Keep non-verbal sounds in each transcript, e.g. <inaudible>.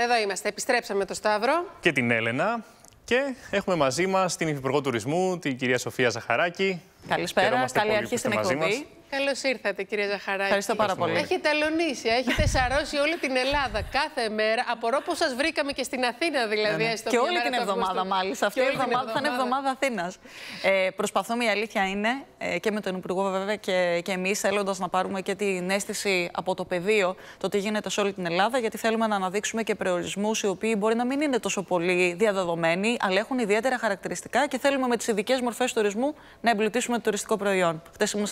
Εδώ είμαστε. Επιστρέψαμε το Σταύρο. Και την Έλενα. Και έχουμε μαζί μας την Υφυπουργό Τουρισμού, την κυρία Σοφία Ζαχαράκη. Καλησπέρα. Καλή αρχή στην εκπομπή. Καλώς ήρθατε, κυρία Ζαχαράκη. Ευχαριστώ πάρα πολύ. Έχετε αλωνίσει, έχετε σαρώσει όλη την Ελλάδα κάθε μέρα. Απορώ πώ σας βρήκαμε και στην Αθήνα, δηλαδή. Ναι, Και όλη την εβδομάδα, μάλιστα. Αυτή η εβδομάδα θα είναι εβδομάδα Αθήνας. Ε, προσπαθούμε, η αλήθεια είναι, ε, και με τον Υπουργό βέβαια και, και εμείς, θέλοντας να πάρουμε και την αίσθηση από το πεδίο το τι γίνεται σε όλη την Ελλάδα, γιατί θέλουμε να αναδείξουμε και προορισμούς οι οποίοι μπορεί να μην είναι τόσο πολύ διαδεδομένοι, αλλά έχουν ιδιαίτερα χαρακτηριστικά και θέλουμε με τις ειδικές μορφές τουρισμού να εμπλουτίσουμε το τουριστικό προϊόν. Χθε ήμουν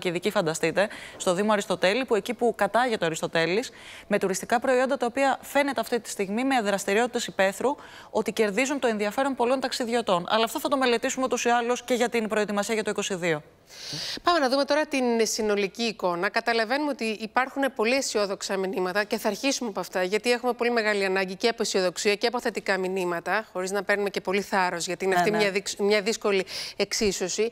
Χαλκιδική, φανταστείτε, στο Δήμο Αριστοτέλη, που εκεί που κατάγεται ο Αριστοτέλης, με τουριστικά προϊόντα τα οποία φαίνεται αυτή τη στιγμή με δραστηριότητες υπαίθρου ότι κερδίζουν το ενδιαφέρον πολλών ταξιδιωτών. Αλλά αυτό θα το μελετήσουμε ούτως ή άλλως και για την προετοιμασία για το 2022. Πάμε να δούμε τώρα την συνολική εικόνα. Καταλαβαίνουμε ότι υπάρχουν πολύ αισιόδοξα μηνύματα και θα αρχίσουμε από αυτά, γιατί έχουμε πολύ μεγάλη ανάγκη και από αισιοδοξία και από θετικά μηνύματα, χωρίς να παίρνουμε και πολύ θάρρος, γιατί είναι ναι, αυτή ναι. μια δύσκολη εξίσωση.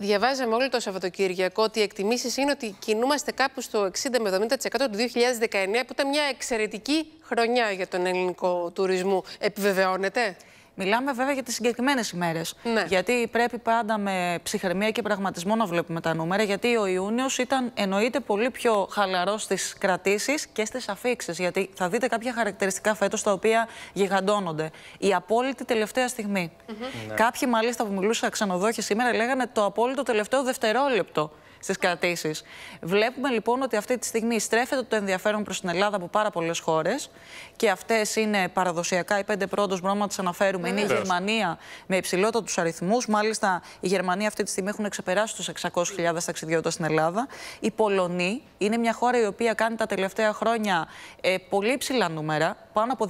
Διαβάζαμε όλο το Σαββατοκύριακο ότι οι εκτιμήσεις είναι ότι κινούμαστε κάπου στο 60 με 70% του 2019, που ήταν μια εξαιρετική χρονιά για τον ελληνικό τουρισμό. Επιβεβαιώνεται; Μιλάμε βέβαια για τις συγκεκριμένες ημέρες. Ναι. Γιατί πρέπει πάντα με ψυχραιμία και πραγματισμό να βλέπουμε τα νούμερα. Γιατί ο Ιούνιος ήταν εννοείται πολύ πιο χαλαρός στις κρατήσεις και στις αφήξεις. Γιατί θα δείτε κάποια χαρακτηριστικά φέτος τα οποία γιγαντώνονται. Η απόλυτη τελευταία στιγμή. Mm -hmm. Κάποιοι μάλιστα που μιλούσαν ξενοδόχοι σήμερα λέγανε το απόλυτο τελευταίο δευτερόλεπτο στις κρατήσεις. Βλέπουμε λοιπόν ότι αυτή τη στιγμή στρέφεται το ενδιαφέρον προς την Ελλάδα από πάρα πολλές χώρες και αυτές είναι παραδοσιακά οι πέντε πρώτε, μπορούμε να τις αναφέρουμε. Είναι η Γερμανία με υψηλότατου αριθμούς. Μάλιστα, η Γερμανία αυτή τη στιγμή έχουν ξεπεράσει τους 600.000 ταξιδιώτες στην Ελλάδα. Η Πολωνή είναι μια χώρα η οποία κάνει τα τελευταία χρόνια ε, πολύ ψηλά νούμερα. Πάνω από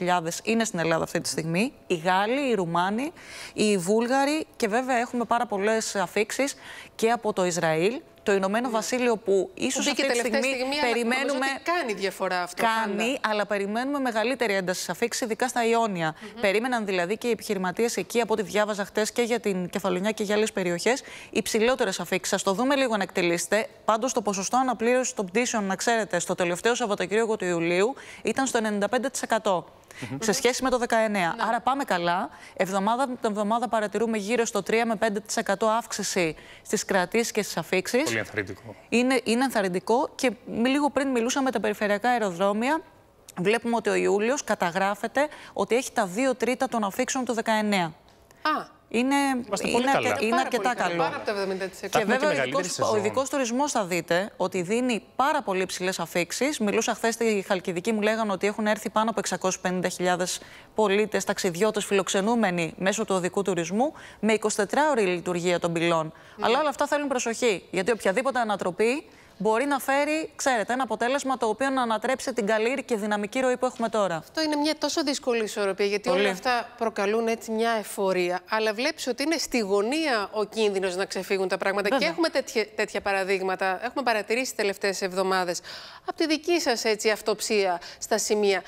280.000 είναι στην Ελλάδα αυτή τη στιγμή. Οι Γάλλοι, οι Ρουμάνοι, οι Βούλγαροι και βέβαια έχουμε πάρα πολλές αφήξεις και από το Ισραήλ το Ηνωμένο Βασίλειο που ίσως αυτή τη στιγμή, στιγμή περιμένουμε. κάνει διαφορά αυτό. Κάνει, αλλά περιμένουμε μεγαλύτερη ένταση αφήξη, ειδικά στα Ιόνια. Περίμεναν δηλαδή και οι επιχειρηματίες εκεί, από ό,τι διάβαζα χτες και για την Κεφαλονιά και για άλλες περιοχές, υψηλότερες αφήξεις. Α το δούμε λίγο να εκτελείστε. Πάντως το ποσοστό αναπλήρωσης των πτήσεων, να ξέρετε, στο τελευταίο Σαββατοκύριακο του Ιουλίου ήταν στο 95% σε σχέση με το 19. Ναι. Άρα πάμε καλά. Εβδομάδα με εβδομάδα παρατηρούμε γύρω στο 3 με 5% αύξηση στις κρατήσεις και στις αφήξεις. Πολύ ενθαρρυντικό. Είναι, είναι ενθαρρυντικό και λίγο πριν μιλούσαμε με τα περιφερειακά αεροδρόμια. Βλέπουμε ότι ο Ιούλιος καταγράφεται ότι έχει τα 2 τρίτα των αφήξεων του 19. Α, είναι, είναι, αρκε, είναι αρκετά καλό. Πάρα από το 70%. Και βέβαια ο ειδικό τουρισμός θα δείτε ότι δίνει πάρα πολύ υψηλές αφήξεις. Μιλούσα χθες στη Χαλκιδική, μου λέγανε ότι έχουν έρθει πάνω από 650.000 πολίτες, ταξιδιώτες, φιλοξενούμενοι μέσω του οδικού τουρισμού, με 24 ώρη λειτουργία των πυλών. Mm. Αλλά όλα αυτά θέλουν προσοχή. Γιατί οποιαδήποτε ανατροπή μπορεί να φέρει, ξέρετε, ένα αποτέλεσμα το οποίο να ανατρέψει την καλή και δυναμική ροή που έχουμε τώρα. Αυτό είναι μια τόσο δύσκολη ισορροπία, γιατί Πολύ. όλα αυτά προκαλούν έτσι μια εφορία. Αλλά βλέπεις ότι είναι στη γωνία ο κίνδυνος να ξεφύγουν τα πράγματα. Βέβαια. Και έχουμε τέτοια, τέτοια παραδείγματα. Έχουμε παρατηρήσει τι τελευταίες εβδομάδες από τη δική σας αυτοψία στα σημεία.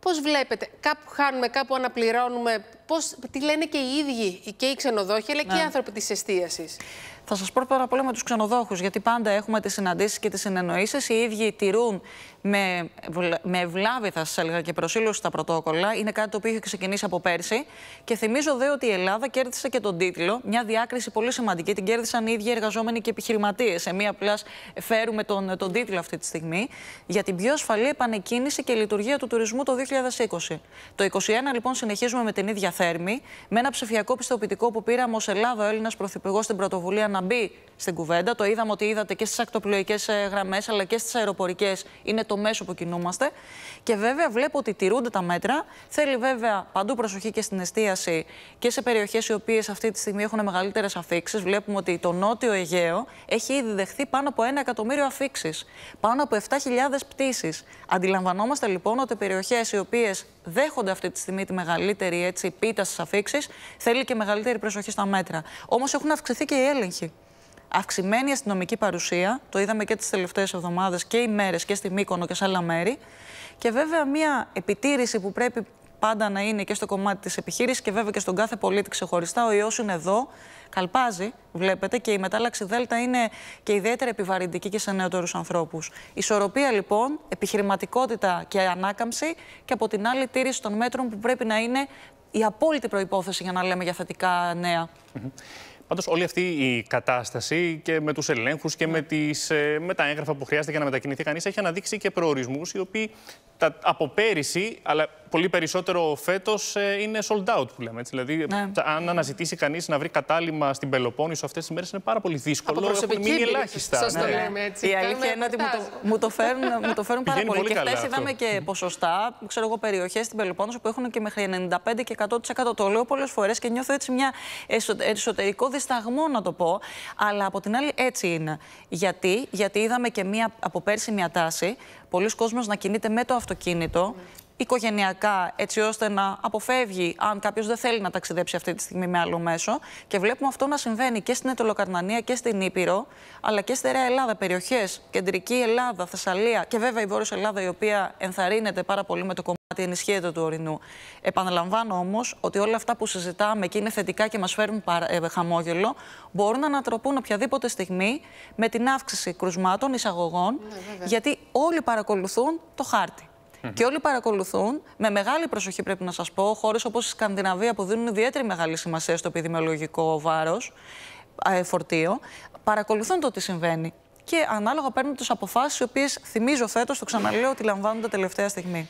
Πώς βλέπετε, κάπου χάνουμε, κάπου αναπληρώνουμε, πώς, τι λένε και οι ίδιοι και οι ξενοδόχοι, αλλά και οι ναι. άνθρωποι της εστίασης; Θα σας πω πρώτα απ' όλα με τους ξενοδόχους, γιατί πάντα έχουμε τις συναντήσεις και τις συνεννοήσεις. Οι ίδιοι τηρούν με, με ευλάβη, θα σας έλεγα, και προσήλωση στα πρωτόκολλα. Είναι κάτι το οποίο έχει ξεκινήσει από πέρσι. Και θυμίζω δε ότι η Ελλάδα κέρδισε και τον τίτλο. Μια διάκριση πολύ σημαντική. Την κέρδισαν οι ίδιοι εργαζόμενοι και επιχειρηματίες. Εμεί απλά φέρουμε τον, τον τίτλο αυτή τη στιγμή. Για την πιο ασφαλή επανεκκίνηση και λειτουργία του τουρισμού το 2020. Το 2021 λοιπόν συνεχίζουμε με την ίδια θέρμη. Με ένα ψηφιακό πιστοποιητικό που πήραμε ως Ελλάδα ο Έλληνας Πρωθυπουργός στην πρωτοβουλία να μπει στην κουβέντα. Το είδαμε ότι είδατε και στις ακτοπλοϊκές ε, γραμμές αλλά και στις αεροπορικές. Είναι το μέσο που κινούμαστε. Και βέβαια βλέπω ότι τηρούνται τα μέτρα. Θέλει βέβαια παντού προσοχή και στην εστίαση και σε περιοχές οι οποίες αυτή τη στιγμή έχουν μεγαλύτερες αφήξεις. Βλέπουμε ότι το νότιο Αιγαίο έχει ήδη δεχθεί πάνω από ένα εκατομμύριο αφήξεις. Πάνω από 7.000 πτήσεις. Αντιλαμβανόμαστε λοιπόν ότι περιοχές οι οποίες δέχονται αυτή τη στιγμή τη μεγαλύτερη έτσι, πίτα στις αφήξεις θέλει και μεγαλύτερη προσοχή στα μέτρα. Όμως έχουν αυξηθεί και οι έλεγχοι αυξημένη αστυνομική παρουσία. Το είδαμε και τις τελευταίες εβδομάδες και ημέρε και στη Μύκονο και σε άλλα μέρη. Και βέβαια μια επιτήρηση που πρέπει πάντα να είναι και στο κομμάτι της επιχείρησης και βέβαια και στον κάθε πολίτη ξεχωριστά. Ο ιός είναι εδώ, καλπάζει, βλέπετε, και η μετάλλαξη Δέλτα είναι και ιδιαίτερα επιβαρυντική και σε νεότερους ανθρώπους. Ισορροπία λοιπόν, επιχειρηματικότητα και ανάκαμψη και από την άλλη τήρηση των μέτρων που πρέπει να είναι η απόλυτη προπόθεση για να λέμε για θετικά νέα. Πάντως, όλη αυτή η κατάσταση και με τους ελέγχους και με, τις, ε, με τα έγγραφα που χρειάζεται για να μετακινηθεί κανείς έχει αναδείξει και προορισμούς οι οποίοι τα, από πέρυσι, αλλά πολύ περισσότερο φέτος, ε, είναι sold out που λέμε. Έτσι. Δηλαδή, ναι. αν αναζητήσει κανείς να βρει κατάλημα στην Πελοπόννησο αυτές τις μέρες, είναι πάρα πολύ δύσκολο. Από Έχουν μείνει ελάχιστα. Σας το ναι. λέμε έτσι. Η αλήθεια είναι ότι μου το, μου το φέρουν, μου το φέρουν πάρα <laughs> πολύ. και χθες είδαμε και ποσοστά, ξέρω εγώ, περιοχές στην Πελοπόννησο που έχουν και μέχρι 95 και 100%. Το λέω πολλές φορές και νιώθω έτσι μια εσωτερικό δισταγμό να το πω. Αλλά από την άλλη έτσι είναι. Γιατί, Γιατί είδαμε και μια, από πέρσι μια τάση πολλοί κόσμος να κινείται με το αυτοκίνητο οικογενειακά, έτσι ώστε να αποφεύγει αν κάποιος δεν θέλει να ταξιδέψει αυτή τη στιγμή με άλλο μέσο. Και βλέπουμε αυτό να συμβαίνει και στην Ετωλοκαρνανία και στην Ήπειρο, αλλά και στη Ρέα Ελλάδα, περιοχές, κεντρική Ελλάδα, Θεσσαλία και βέβαια η Βόρειος Ελλάδα, η οποία ενθαρρύνεται πάρα πολύ με το κομμάτι ενισχύεται του ορεινού. Επαναλαμβάνω όμως ότι όλα αυτά που συζητάμε και είναι θετικά και μας φέρνουν ε, χαμόγελο, μπορούν να ανατροπούν οποιαδήποτε στιγμή με την αύξηση κρουσμάτων, εισαγωγών, ναι, γιατί όλοι παρακολουθούν το χάρτη. Και όλοι παρακολουθούν με μεγάλη προσοχή, πρέπει να σας πω, χώρες όπως η Σκανδιναβία που δίνουν ιδιαίτερη μεγάλη σημασία στο επιδημιολογικό βάρος, φορτίο, παρακολουθούν το τι συμβαίνει. Και ανάλογα παίρνουν τις αποφάσεις, οι οποίες θυμίζω φέτος, το ξαναλέω, ότι λαμβάνονται τελευταία στιγμή.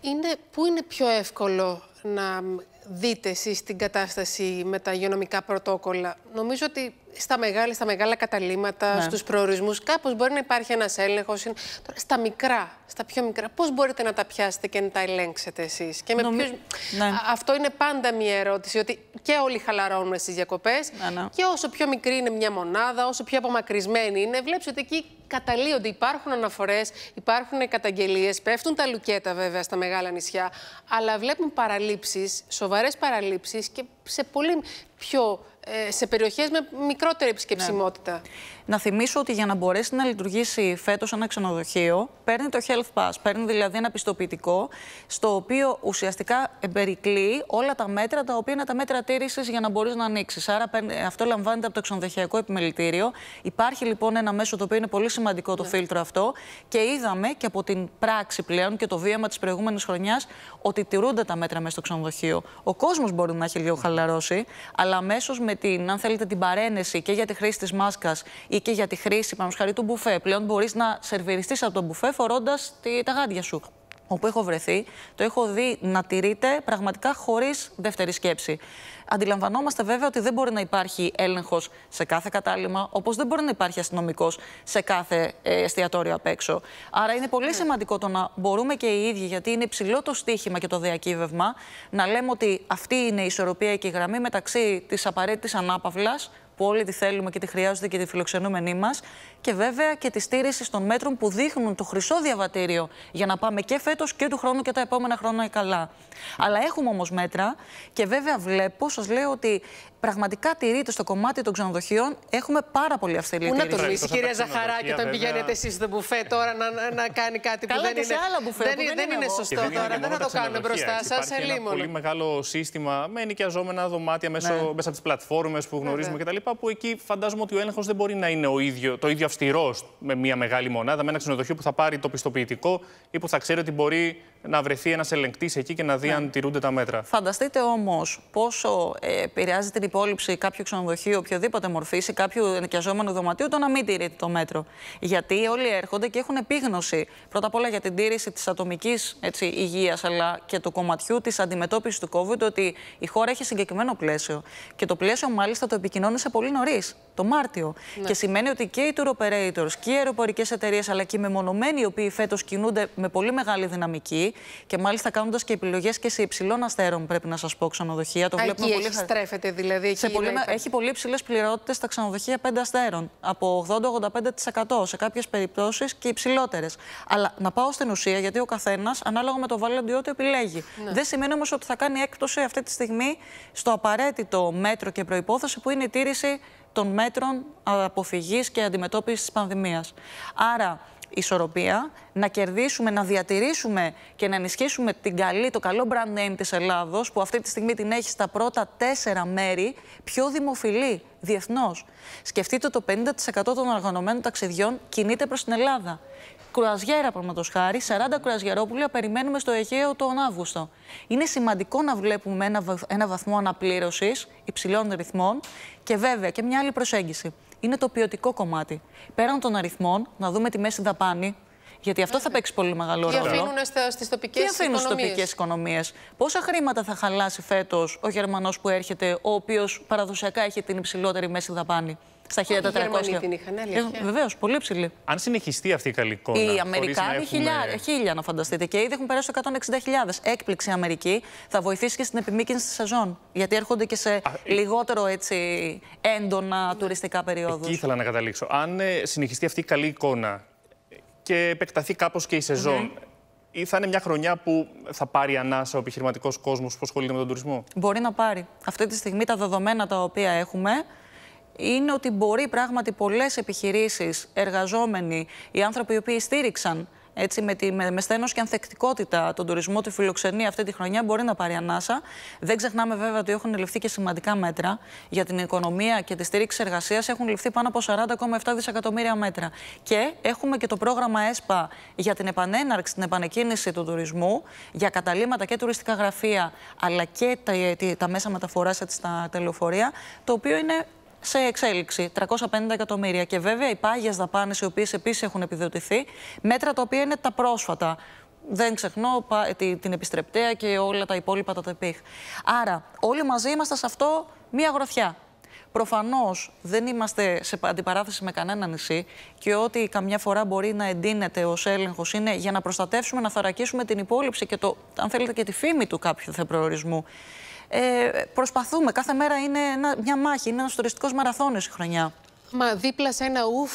Είναι, πού είναι πιο εύκολο να δείτε εσείς την κατάσταση με τα υγειονομικά πρωτόκολλα; Νομίζω ότι στα μεγάλα, στα μεγάλα καταλήμματα, ναι. στους προορισμούς, κάπως μπορεί να υπάρχει ένας έλεγχος. Στα μικρά, στα πιο μικρά, πώς μπορείτε να τα πιάσετε και να τα ελέγξετε εσείς; Και με Νομι... ναι. Αυτό είναι πάντα μια ερώτηση, ότι και όλοι χαλαρώνουν στις διακοπές ναι, ναι. και όσο πιο μικρή είναι μια μονάδα, όσο πιο απομακρυσμένη είναι, βλέπεις ότι εκεί καταλύονται, υπάρχουν αναφορές, υπάρχουν καταγγελίες, πέφτουν τα λουκέτα βέβαια στα μεγάλα νησιά, αλλά βλέπουν παραλήψεις, σοβαρές παραλήψεις και σε πολύ πιο ε, σε περιοχές με μικρότερη επισκεψιμότητα. Ναι. Να θυμίσω ότι για να μπορέσει να λειτουργήσει φέτος ένα ξενοδοχείο, παίρνει το Health Pass, παίρνει δηλαδή ένα πιστοποιητικό, στο οποίο ουσιαστικά περικλεί όλα τα μέτρα, τα οποία είναι τα μέτρα τήρησης για να μπορείς να ανοίξεις. Άρα αυτό λαμβάνεται από το ξενοδοχειακό επιμελητήριο. Υπάρχει λοιπόν ένα μέσο το οποίο είναι πολύ σημαντικό το ναι. φίλτρο αυτό και είδαμε και από την πράξη πλέον και το βίαμα της προηγούμενης χρονιάς ότι τηρούνται τα μέτρα μέσα στο ξενοδοχείο. Ο κόσμος μπορεί να έχει λίγο χαλαρώσει, αλλά αμέσως με την, αν θέλετε, την παρένεση και για τη χρήση της μάσκας ή και για τη χρήση, παραδείγματος του μπουφέ. Πλέον μπορείς να σερβιριστείς από το μπουφέ φορώντας τα γάντια σου. Όπου έχω βρεθεί, το έχω δει να τηρείται πραγματικά χωρίς δεύτερη σκέψη. Αντιλαμβανόμαστε βέβαια ότι δεν μπορεί να υπάρχει έλεγχος σε κάθε κατάλημα, όπως δεν μπορεί να υπάρχει αστυνομικός σε κάθε ε, εστιατόριο απ' έξω. Άρα είναι πολύ ναι. σημαντικό το να μπορούμε και οι ίδιοι, γιατί είναι υψηλό το στίχημα και το διακύβευμα, να λέμε ότι αυτή είναι η ισορροπία και η γραμμή μεταξύ της απαραίτητης ανάπαυλας που όλοι τη θέλουμε και τη χρειάζονται και τη φιλοξενούμενοι μας. Και βέβαια και τη στήριξη των μέτρων που δείχνουν το χρυσό διαβατήριο για να πάμε και φέτος και του χρόνου και τα επόμενα χρόνια καλά. Αλλά έχουμε όμως μέτρα και βέβαια βλέπω, σας λέω ότι πραγματικά τηρείται στο κομμάτι των ξενοδοχείων. Έχουμε πάρα πολύ αυστηρή Πού να το λύσει, κυρία Ζαχαράκη, όταν πηγαίνετε εσείς στο μπουφέ τώρα να, να κάνει κάτι που δεν είναι. σε άλλα μπουφέ, δεν, που δεν, δεν είναι, σωστό τώρα. Δεν θα το κάνουν μπροστά σας. Υπάρχει ένα πολύ μεγάλο σύστημα με ενοικιαζόμενα δωμάτια ναι. μέσα από τις πλατφόρμες που γνωρίζουμε κτλ. Που εκεί φαντάζομαι ότι ο έλεγχος δεν μπορεί να είναι ο ίδιο, το ίδιο αυστηρός με μια μεγάλη μονάδα, με ένα ξενοδοχείο που θα πάρει το πιστοποιητικό ή που θα ξέρει ότι μπορεί να βρεθεί ένας ελεγκτής εκεί και να δει ναι. αν τηρούνται τα μέτρα. Φανταστείτε όμως πόσο ε, επηρεάζει την υπόλοιψη κάποιου ξενοδοχείου, οποιοδήποτε μορφή ή κάποιου ενοικιαζόμενου δωματίου, το να μην τηρείται το μέτρο. Γιατί όλοι έρχονται και έχουν επίγνωση πρώτα απ' όλα για την τήρηση της ατομικής υγείας, αλλά και του κομματιού της αντιμετώπισης του COVID, ότι η χώρα έχει συγκεκριμένο πλαίσιο. Και το πλαίσιο μάλιστα το επικοινώνησε πολύ νωρίς, το Μάρτιο. Ναι. Και σημαίνει ότι και οι tour operators και οι αεροπορικές εταιρείες, αλλά και οι μεμονωμένοι οι οποίοι φέτος κινούνται με πολύ μεγάλη δυναμική και μάλιστα κάνοντας και επιλογές και σε υψηλών αστέρων, πρέπει να σας πω, ξενοδοχεία. Το βλέπουμε πολύ. Στρέφεται δηλαδή. Εκεί σε πολύ, έχει πολύ υψηλές πληρότητες στα ξενοδοχεία 5 αστέρων. Από 80-85% σε κάποιες περιπτώσεις και υψηλότερες. Αλλά να πάω στην ουσία, γιατί ο καθένας ανάλογα με το βαλαντιό επιλέγει. Ναι. Δεν σημαίνει όμως ότι θα κάνει έκπτωση αυτή τη στιγμή στο απαραίτητο μέτρο και προπόθεση που είναι η τήρηση των μέτρων αποφυγής και αντιμετώπισης της πανδημίας. Άρα, ισορροπία, να κερδίσουμε, να διατηρήσουμε και να ενισχύσουμε την καλή, το καλό brand name της Ελλάδος, που αυτή τη στιγμή την έχει στα πρώτα τέσσερα μέρη, πιο δημοφιλή διεθνώς. Σκεφτείτε το 50% των οργανωμένων ταξιδιών κινείται προς την Ελλάδα. Κρουαζιέρα, παραδείγματος χάρη, 40 κρουαζιερόπουλα περιμένουμε στο Αιγαίο τον Αύγουστο. Είναι σημαντικό να βλέπουμε ένα, ένα βαθμό αναπλήρωσης υψηλών ρυθμών και βέβαια και μια άλλη προσέγγιση είναι το ποιοτικό κομμάτι. Πέραν των αριθμών, να δούμε τη μέση δαπάνη, γιατί αυτό θα παίξει πολύ μεγάλο ρόλο. Τι αφήνουν στις τοπικές οικονομίε. Τι αφήνουν στις τοπικές οικονομίες; Πόσα χρήματα θα χαλάσει φέτος ο Γερμανός που έρχεται, ο οποίος παραδοσιακά έχει την υψηλότερη μέση δαπάνη στα 1400. Οι την είχαν, ε, Βεβαίως, πολύ ψηλή. Αν συνεχιστεί αυτή η καλή εικόνα. Οι Αμερικάνοι έχουμε... χιλιά, χίλια να φανταστείτε και ήδη έχουν περάσει το 160.000. Έκπληξη Αμερική θα βοηθήσει και στην επιμήκυνση της σεζόν. Γιατί έρχονται και σε Α, ε- λιγότερο έτσι, έντονα τουριστικά περιόδους. Εκεί ήθελα να καταλήξω. Αν ε, συνεχιστεί αυτή η καλή εικόνα και επεκταθεί κάπως και η σεζόν. Mm -hmm. Ή θα είναι μια χρονιά που θα πάρει ανάσα ο επιχειρηματικός κόσμος που ασχολείται με τον τουρισμό; Μπορεί να πάρει. Αυτή τη στιγμή τα δεδομένα τα οποία έχουμε είναι ότι μπορεί πράγματι πολλές επιχειρήσεις, εργαζόμενοι, οι άνθρωποι οι οποίοι στήριξαν έτσι, με, τη, με, με στένος και ανθεκτικότητα τον τουρισμό, τη φιλοξενία αυτή τη χρονιά μπορεί να πάρει ανάσα. Δεν ξεχνάμε βέβαια ότι έχουν ληφθεί και σημαντικά μέτρα για την οικονομία και τη στήριξη εργασίας. Έχουν ληφθεί πάνω από 40,7 δισεκατομμύρια μέτρα. Και έχουμε και το πρόγραμμα ΕΣΠΑ για την επανέναρξη, την επανεκκίνηση του τουρισμού, για καταλήμματα και τουριστικά γραφεία, αλλά και τα, τα μέσα μεταφοράς στα τελεοφορία, το οποίο είναι σε εξέλιξη 350 εκατομμύρια. Και βέβαια οι πάγιες δαπάνες, οι οποίες επίσης έχουν επιδοτηθεί, μέτρα τα οποία είναι τα πρόσφατα. Δεν ξεχνώ την επιστρεπτέα και όλα τα υπόλοιπα τα τεπίχ. Άρα, όλοι μαζί είμαστε σε αυτό μία γροθιά. Προφανώς δεν είμαστε σε αντιπαράθεση με κανένα νησί και ό,τι καμιά φορά μπορεί να εντείνεται ως έλεγχος είναι για να προστατεύσουμε, να θωρακίσουμε την υπόλοιψη και το, αν θέλετε, και τη φήμη του κάποιου θεοπροορισμού ε, προσπαθούμε. Κάθε μέρα είναι ένα, μια μάχη, είναι ένας τουριστικός μαραθώνιος η χρονιά. Μα δίπλα σε ένα ουφ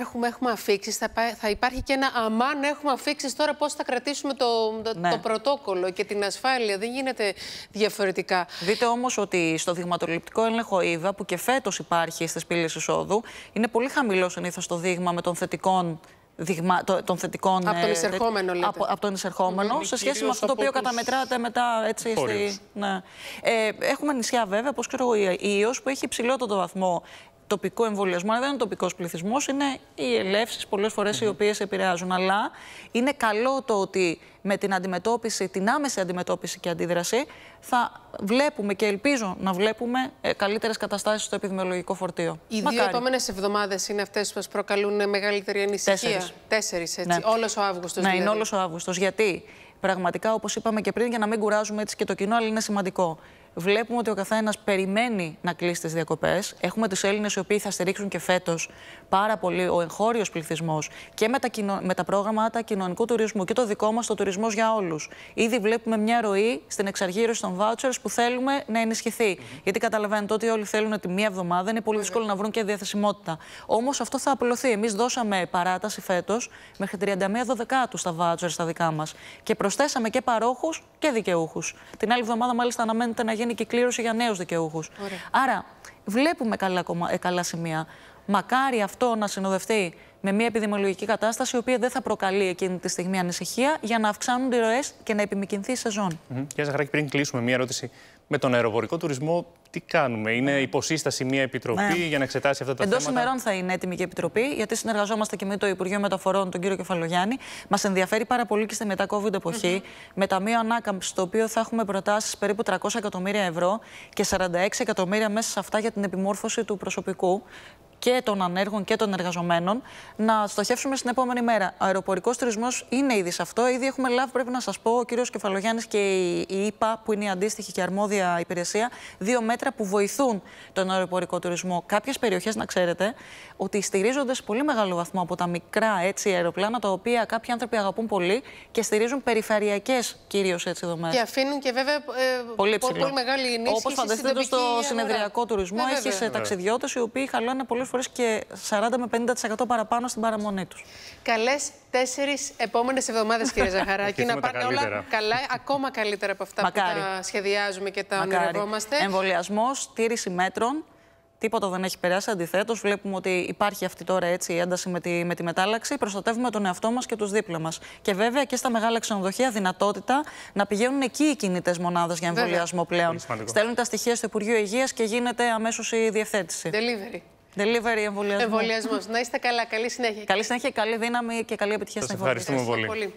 έχουμε, έχουμε αφήξεις. Θα, θα υπάρχει και ένα αμάν έχουμε αφήξεις. Τώρα πώς θα κρατήσουμε το, το, ναι. το, πρωτόκολλο και την ασφάλεια; Δεν γίνεται διαφορετικά. Δείτε όμως ότι στο δειγματοληπτικό έλεγχο ΙΒΑ, που και φέτος υπάρχει στις πύλες εισόδου, είναι πολύ χαμηλός συνήθως το δείγμα με των θετικών δειγμα, το, των θετικών... Από τον ε, εισερχόμενο, λέτε. Από, από τον εισερχόμενο, σε σχέση με αυτό το οποίο τους... καταμετράτε μετά, έτσι, στη, ναι. ε, Έχουμε νησιά, βέβαια, όπως ξέρω, η Ιως, που έχει υψηλότερο βαθμό τοπικού εμβολιασμού, αλλά δεν είναι τοπικός πληθυσμός, είναι οι ελεύσεις πολλές φορές οι οποίες επηρεάζουν. Αλλά είναι καλό το ότι με την αντιμετώπιση, την άμεση αντιμετώπιση και αντίδραση, θα βλέπουμε και ελπίζω να βλέπουμε ε, καλύτερες καταστάσεις στο επιδημιολογικό φορτίο. Οι Μακάρι. δύο επόμενες εβδομάδες είναι αυτές που μα προκαλούν μεγαλύτερη ανησυχία. Τέσσερις. έτσι. Ναι. Όλος ο Αύγουστος. Ναι, δηλαδή. είναι όλος ο Αύγουστος. Γιατί πραγματικά, όπως είπαμε και πριν, για να μην κουράζουμε έτσι και το κοινό, αλλά είναι σημαντικό βλέπουμε ότι ο καθένας περιμένει να κλείσει τις διακοπές. Έχουμε τους Έλληνες οι οποίοι θα στηρίξουν και φέτος πάρα πολύ ο εγχώριος πληθυσμός και με τα, κοινο... με τα πρόγραμματα κοινωνικού τουρισμού και το δικό μας το τουρισμό για όλους. Ήδη βλέπουμε μια ροή στην εξαργύρωση των vouchers που θέλουμε να ενισχυθεί. Γιατί καταλαβαίνετε ότι όλοι θέλουν τη μία εβδομάδα, είναι πολύ δύσκολο να βρουν και διαθεσιμότητα. Όμως αυτό θα απλωθεί. Εμείς δώσαμε παράταση φέτος μέχρι 31 Δεκάτου στα vouchers στα δικά μας και προσθέσαμε και παρόχους και δικαιούχους. Την άλλη εβδομάδα, μάλιστα, αναμένεται να γίνει και κλήρωση για νέους δικαιούχους. Άρα, βλέπουμε καλά, ε, καλά σημεία. Μακάρι αυτό να συνοδευτεί με μια επιδημιολογική κατάσταση, η οποία δεν θα προκαλεί εκείνη τη στιγμή ανησυχία για να αυξάνουν οι ροές και να επιμηκυνθεί η σεζόν. Mm -hmm. Κύριε Ζαχαράκη, πριν κλείσουμε, μια ερώτηση. Με τον αεροπορικό τουρισμό, τι κάνουμε, Είναι ναι. υποσύσταση μια επιτροπή ναι. για να εξετάσει αυτά τα Εντός θέματα; Εντό ημερών θα είναι έτοιμη και η επιτροπή, γιατί συνεργαζόμαστε και με το Υπουργείο Μεταφορών, τον κύριο Κεφαλογιάννη. Μας ενδιαφέρει πάρα πολύ και στη μετά-COVID εποχή, mm -hmm. με ταμείο ανάκαμψη, το οποίο θα έχουμε προτάσεις περίπου 300 εκατομμύρια ευρώ και 46 εκατομμύρια μέσα σε αυτά για την επιμόρφωση του προσωπικού και των ανέργων και των εργαζομένων, να στοχεύσουμε στην επόμενη μέρα. Ο αεροπορικός τουρισμός είναι ήδη σε αυτό. Ήδη έχουμε λάβει, πρέπει να σας πω, ο κύριος Κεφαλογιάννης και η ΙΠΑ, που είναι η αντίστοιχη και αρμόδια υπηρεσία, δύο μέτρα που βοηθούν τον αεροπορικό τουρισμό. Κάποιες περιοχές, να ξέρετε, ότι στηρίζονται σε πολύ μεγάλο βαθμό από τα μικρά έτσι, αεροπλάνα, τα οποία κάποιοι άνθρωποι αγαπούν πολύ και στηρίζουν περιφερειακές κυρίως έτσι δομέ. Και αφήνουν και βέβαια ε, πολύ, πολύ, μεγάλη ενίσχυση. Όπως φανταστείτε στο συνεδριακό τουρισμό, ναι, έχει ταξιδιώτες οι οποίοι χαλάνε πολλέ φορές και 40 με 50% παραπάνω στην παραμονή τους. Καλές τέσσερις επόμενες εβδομάδες, κύριε <laughs> Ζαχαράκη, να πάνε όλα καλά, ακόμα καλύτερα από αυτά Μακάρι. που τα σχεδιάζουμε και τα ονειρευόμαστε. Εμβολιασμός, τήρηση μέτρων Τίποτα δεν έχει περάσει. Αντιθέτως, βλέπουμε ότι υπάρχει αυτή τώρα έτσι η ένταση με τη, με τη μετάλλαξη. Προστατεύουμε τον εαυτό μας και τους δίπλα μας. Και βέβαια και στα μεγάλα ξενοδοχεία δυνατότητα να πηγαίνουν εκεί οι κινητές μονάδες για εμβολιασμό πλέον. Στέλνουν τα στοιχεία στο Υπουργείο Υγείας και γίνεται αμέσως η διευθέτηση. Delivery. Delivery εμβολιασμό. Εμβολιασμός. να είστε καλά. Καλή συνέχεια. Καλή συνέχεια, καλή δύναμη και καλή επιτυχία Σας στην εμβολία. ευχαριστούμε πολύ. πολύ.